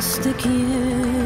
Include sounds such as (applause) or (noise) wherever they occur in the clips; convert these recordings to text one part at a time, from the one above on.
Sticky.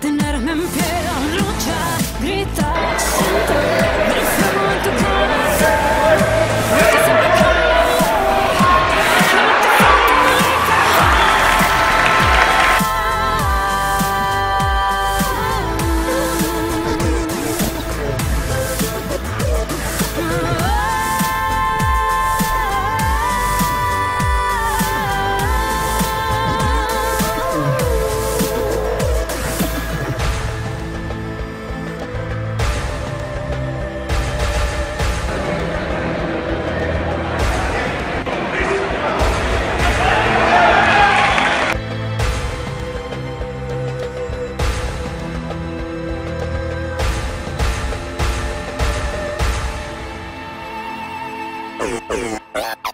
tenerme en pie, luchar, gritar. Yeah. (laughs)